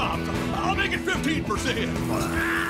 I'll make it 15%.